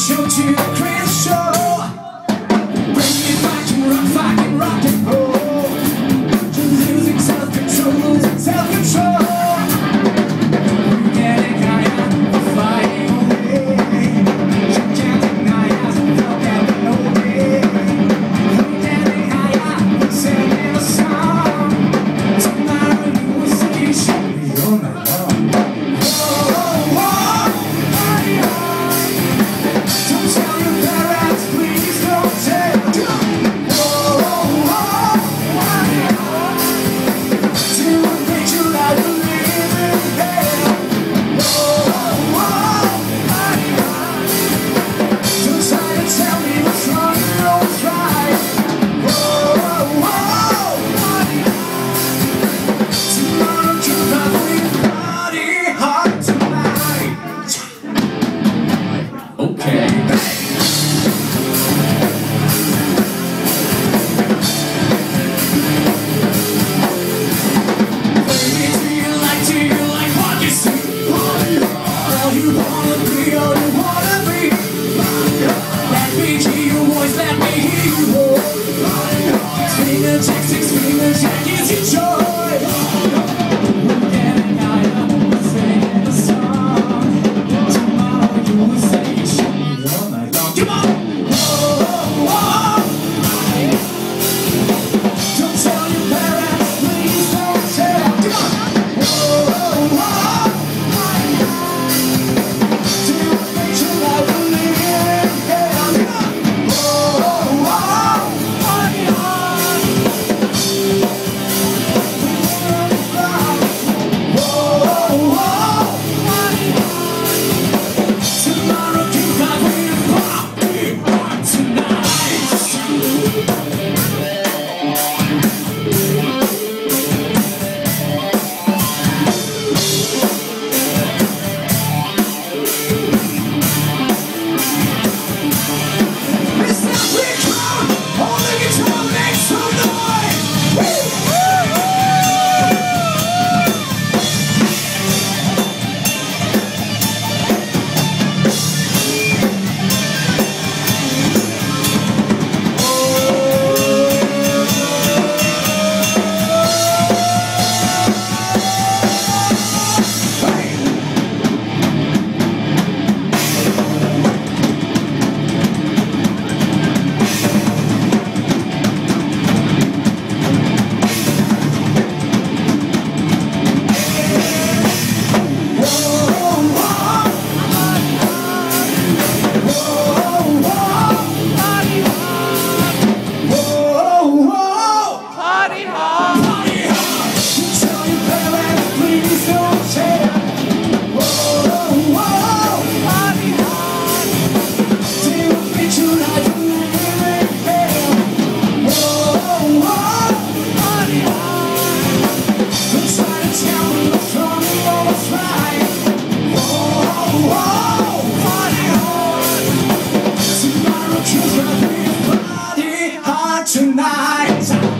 Show to Chris Shaw. lights.